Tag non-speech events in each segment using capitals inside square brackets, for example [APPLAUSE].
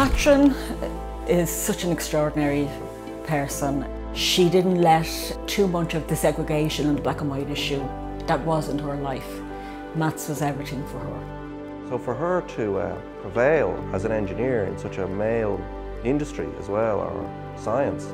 Katherine is such an extraordinary person. She didn't let too much of the segregation and the black and white issue. That wasn't her life. Maths was everything for her. So for her to uh, prevail as an engineer in such a male industry as well, or science,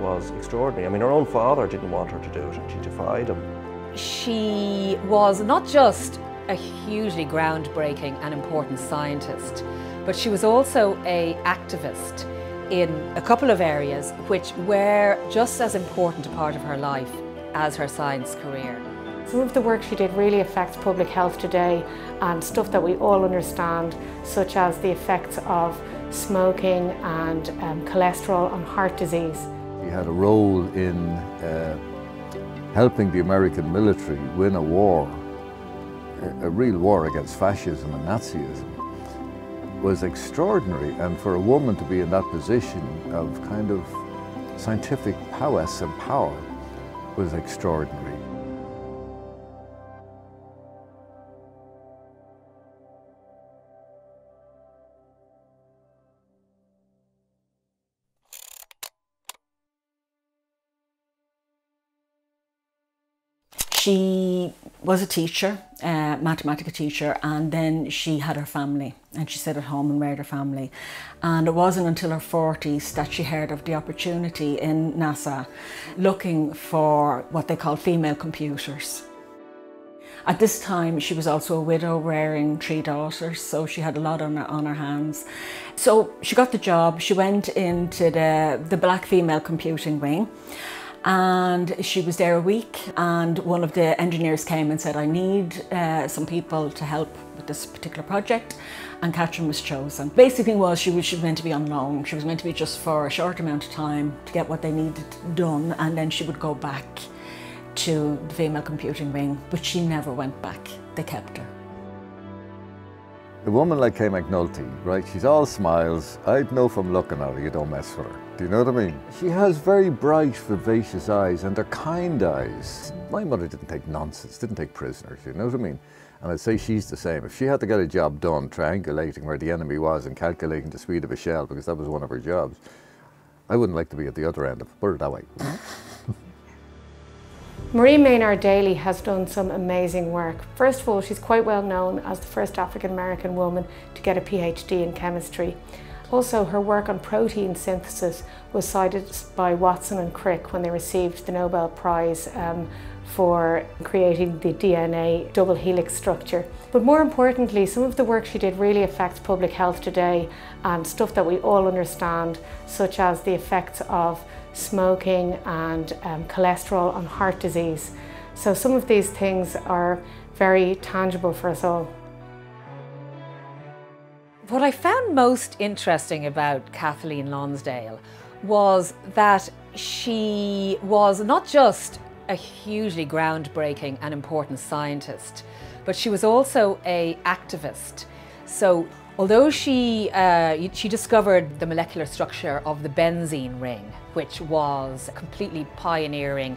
was extraordinary. I mean, her own father didn't want her to do it and she defied him. She was not just a hugely groundbreaking and important scientist, but she was also a activist in a couple of areas which were just as important a part of her life as her science career. Some of the work she did really affects public health today and stuff that we all understand, such as the effects of smoking and um, cholesterol on heart disease. He had a role in uh, helping the American military win a war, a, real war against fascism and Nazism was extraordinary and for a woman to be in that position of kind of scientific prowess and power was extraordinary. She was a teacher, uh, mathematical teacher, and then she had her family and she stayed at home and reared her family. And it wasn't until her 40s that she heard of the opportunity in NASA looking for what they call female computers. At this time, she was also a widow rearing three daughters, so she had a lot on her, on her hands. So she got the job, she went into the, the black female computing wing and she was there a week and one of the engineers came and said I need uh, some people to help with this particular project and Katherine was chosen. Basically was she was, she was meant to be on loan, she was meant to be just for a short amount of time to get what they needed done and then she would go back to the female computing wing but she never went back, they kept her. A woman like Kay McNulty, right, she's all smiles. I'd know from looking at her you don't mess with her. Do you know what I mean? She has very bright, vivacious eyes and they're kind eyes. My mother didn't take nonsense, didn't take prisoners, you know what I mean? And I'd say she's the same. If she had to get a job done triangulating where the enemy was and calculating the speed of a shell, because that was one of her jobs, I wouldn't like to be at the other end of it, put it that way. [LAUGHS] Marie Maynard Daly has done some amazing work. First of all, she's quite well known as the first African American woman to get a PhD in chemistry. Also, her work on protein synthesis was cited by Watson and Crick when they received the Nobel Prize um, for creating the DNA double helix structure. But more importantly, some of the work she did really affects public health today and stuff that we all understand, such as the effects of smoking and um, cholesterol and heart disease. So some of these things are very tangible for us all. What I found most interesting about Kathleen Lonsdale was that she was not just a hugely groundbreaking and important scientist, but she was also a activist. So although she, uh, she discovered the molecular structure of the benzene ring, which was a completely pioneering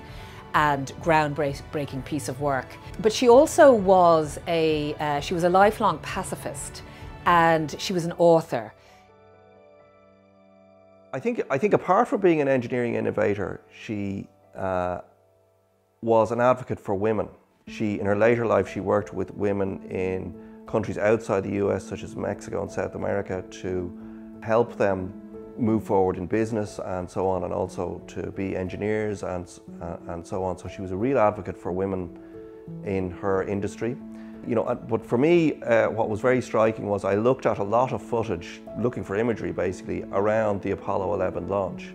and groundbreaking piece of work. But she also was a, uh, she was a lifelong pacifist and she was an author. I think, I think apart from being an engineering innovator, she uh, was an advocate for women. She, in her later life, she worked with women in countries outside the US, such as Mexico and South America, to help them move forward in business and so on, and also to be engineers and, uh, and so on. So she was a real advocate for women in her industry. You know, but for me, uh, what was very striking was I looked at a lot of footage, looking for imagery basically, around the Apollo 11 launch.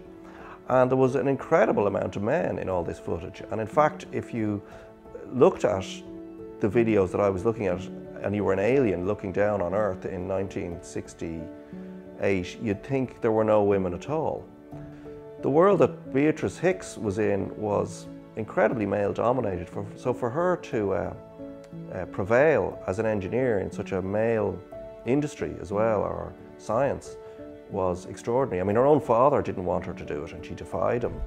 And there was an incredible amount of men in all this footage. And in fact, if you looked at the videos that I was looking at and you were an alien looking down on Earth in 1968, you'd think there were no women at all. The world that Beatrice Hicks was in was incredibly male dominated. For, so for her to uh, uh, prevail as an engineer in such a male industry as well, or science, was extraordinary. I mean, her own father didn't want her to do it and she defied him.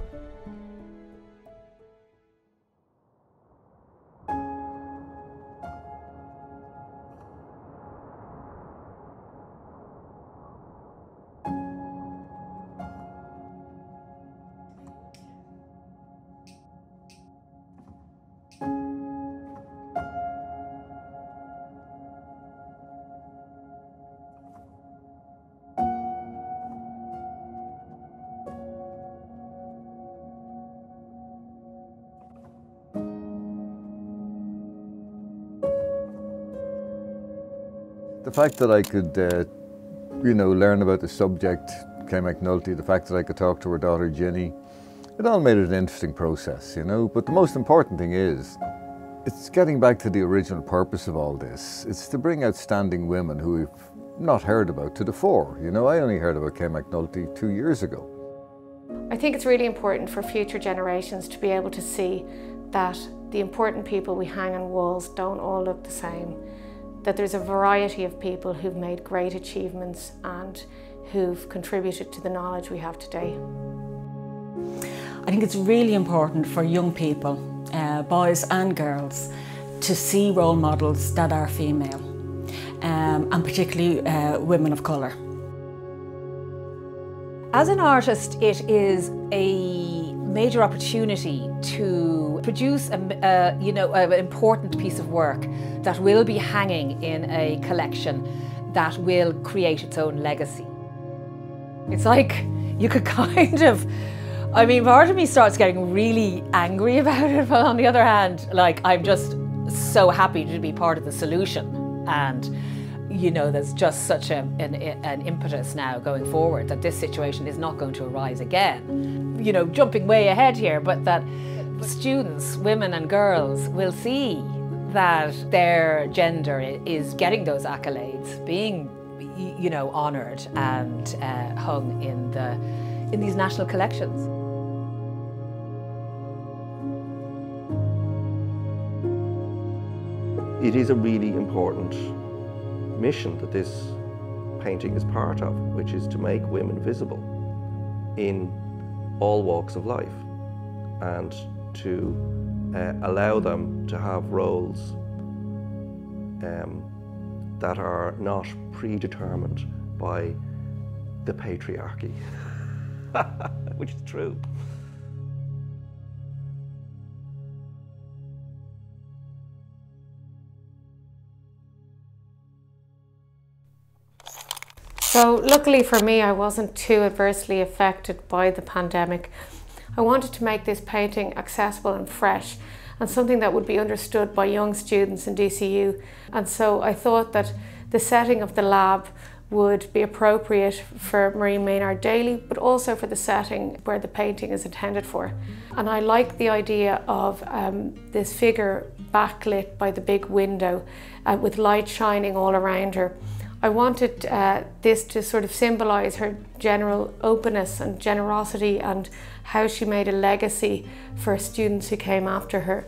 The fact that I could, uh, you know, learn about the subject, Kay McNulty, the fact that I could talk to her daughter Ginny, it all made it an interesting process, you know. But the most important thing is, it's getting back to the original purpose of all this. It's to bring outstanding women who we've not heard about to the fore. You know, I only heard about Kay McNulty two years ago. I think it's really important for future generations to be able to see that the important people we hang on walls don't all look the same. That there's a variety of people who've made great achievements and who've contributed to the knowledge we have today. I think it's really important for young people, uh, boys and girls, to see role models that are female, um, and particularly uh, women of colour. As an artist, it is a major opportunity to produce a, a, uh, you know an important piece of work that will be hanging in a collection that will create its own legacy. It's like you could [LAUGHS] kind of I mean part of me starts getting really angry about it but on the other hand like I'm just so happy to be part of the solution and you know, there's just such a, an, an, impetus now going forward that this situation is not going to arise again. You know, jumping way ahead here, but that students, women and girls, will see that their gender is getting those accolades, being, you know, honoured and uh, hung in the in these national collections. It is a really important mission that this painting is part of, which is to make women visible in all walks of life and to uh, allow them to have roles um, that are not predetermined by the patriarchy, [LAUGHS] which is true. So luckily for me, I wasn't too adversely affected by the pandemic. I wanted to make this painting accessible and fresh and something that would be understood by young students in DCU. And so I thought that the setting of the lab would be appropriate for Marie Maynard Daly, but also for the setting where the painting is intended for. And I like the idea of um, this figure backlit by the big window uh, with light shining all around her. I wanted uh, this to sort of symbolise her general openness and generosity and how she made a legacy for students who came after her.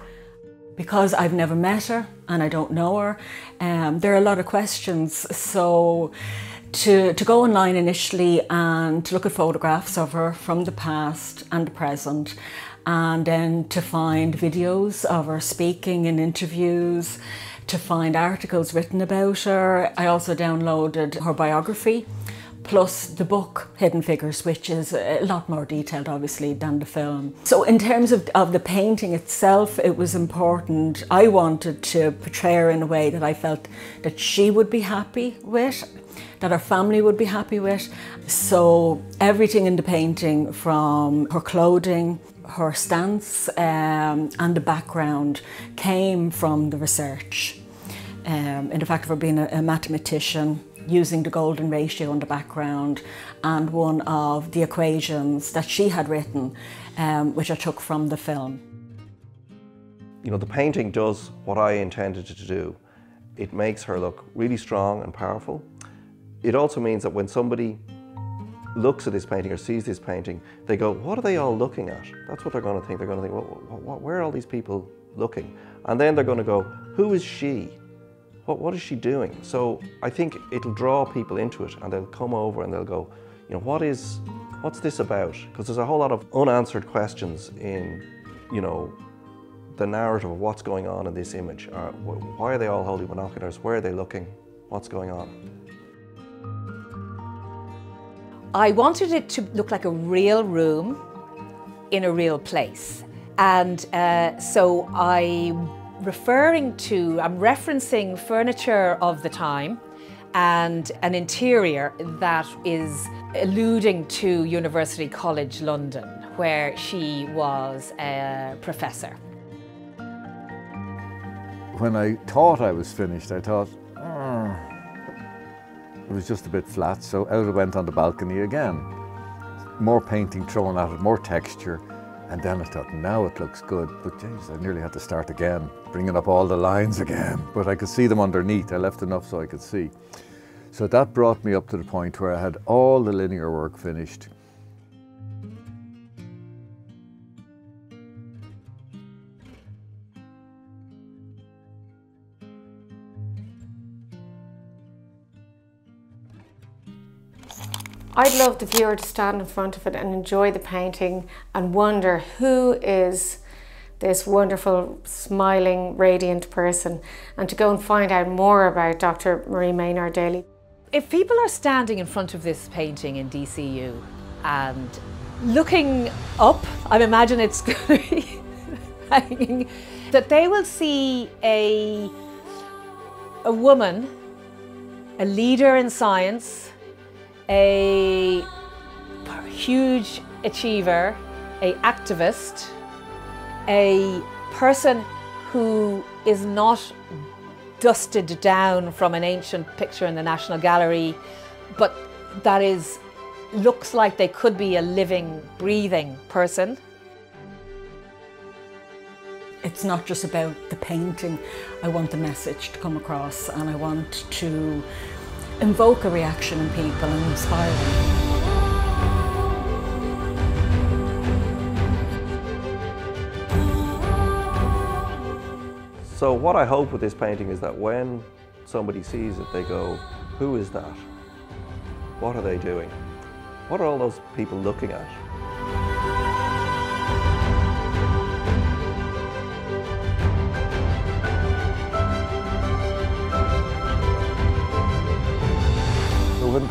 Because I've never met her and I don't know her, um, there are a lot of questions. So to, to go online initially and to look at photographs of her from the past and the present, and then to find videos of her speaking in interviews, to find articles written about her. I also downloaded her biography plus the book Hidden Figures, which is a lot more detailed, obviously, than the film. So, in terms of, of the painting itself, it was important. I wanted to portray her in a way that I felt that she would be happy with, that her family would be happy with. So, everything in the painting, from her clothing, her stance, um, and the background, came from the research. Um, in the fact of her being a, a mathematician, using the golden ratio in the background and one of the equations that she had written, um, which I took from the film. You know, the painting does what I intended it to do. It makes her look really strong and powerful. It also means that when somebody looks at this painting or sees this painting, they go, what are they all looking at? That's what they're going to think. They're going to think, well, what, where are all these people looking? And then they're going to go, who is she? what, what is she doing? So I think it'll draw people into it and they'll come over and they'll go, you know, what is, what's this about? Because there's a whole lot of unanswered questions in, you know, the narrative of what's going on in this image. Uh, why are they all holding binoculars? Where are they looking? What's going on? I wanted it to look like a real room in a real place. And uh, so I referring to, I'm referencing furniture of the time and an interior that is alluding to University College London, where she was a professor. When I thought I was finished, I thought, It was just a bit flat, so out it went on the balcony again. More painting thrown at it, more texture. And then I thought, now it looks good. But geez, I nearly had to start again, bringing up all the lines again. But I could see them underneath. I left enough so I could see. So that brought me up to the point where I had all the linear work finished. I'd love the viewer to stand in front of it and enjoy the painting and wonder who is this wonderful, smiling, radiant person and to go and find out more about Dr. Marie Maynard Daly. If people are standing in front of this painting in DCU and looking up, I imagine it's [LAUGHS] hanging, that they will see a, a woman, a leader in science, a huge achiever, a activist, a person who is not dusted down from an ancient picture in the National Gallery, but that is looks like they could be a living, breathing person. It's not just about the painting. I want the message to come across and I want to invoke a reaction in people and inspire them. So what I hope with this painting is that when somebody sees it, they go, who is that? What are they doing? What are all those people looking at?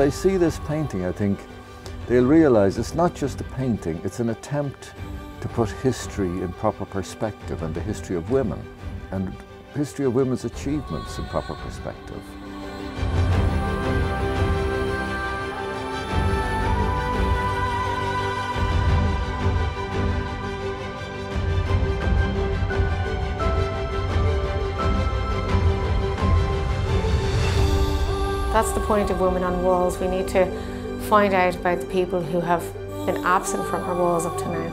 They see this painting, I think they'll realize it's not just a painting, it's an attempt to put history in proper perspective and the history of women and history of women's achievements in proper perspective. That's the point of Women on Walls. We need to find out about the people who have been absent from our walls up to now.